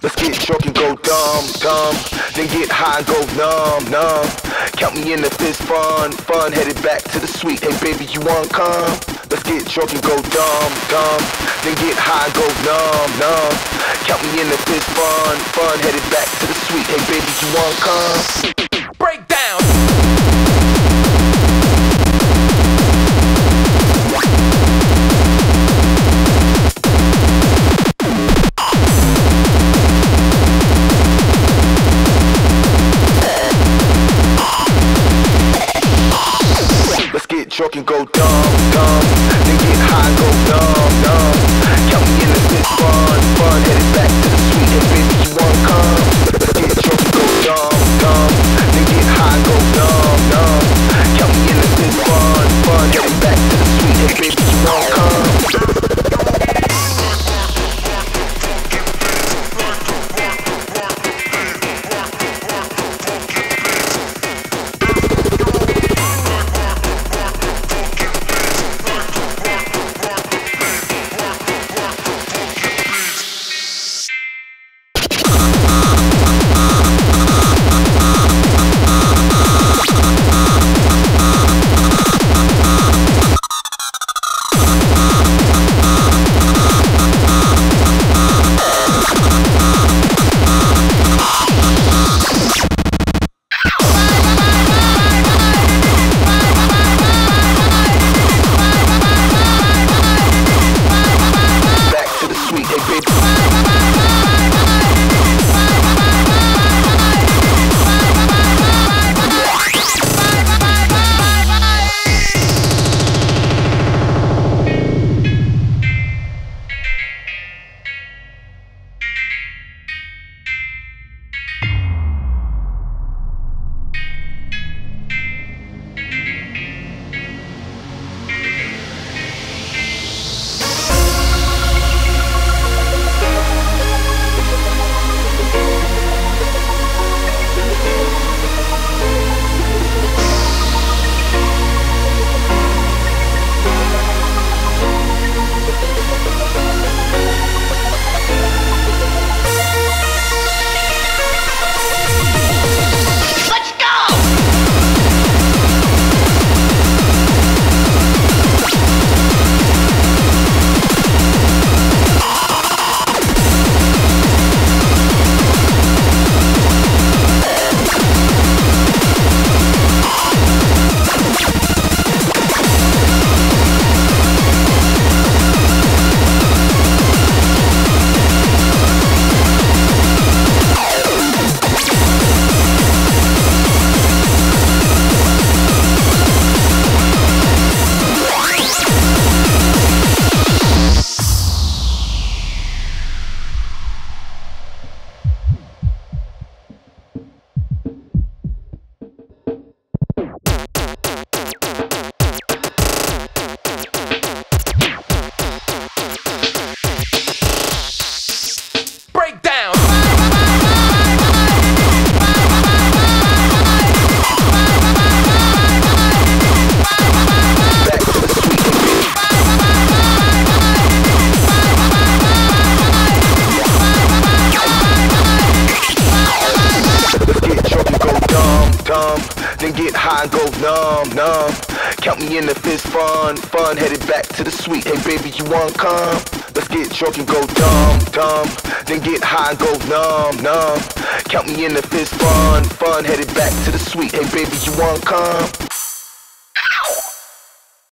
Let's get drunk and go dumb, dumb. Then get high and go numb, numb. Count me in if it's fun, fun. Headed back to the suite. Hey baby, you wanna come? Let's get drunk and go dumb, dumb. Then get high and go numb, numb. Count me in if it's fun, fun. Headed back to the suite. Hey baby, you wanna come? Drunk and go dumb, dumb. Then get high and go numb, numb. Count me in if it's fun, fun. Headed back to the suite. Hey baby, you wanna come? Let's get drunk and go dumb, dumb. Then get high and go numb, numb. Count me in if it's fun, fun. Headed back to the suite. Hey baby, you wanna come?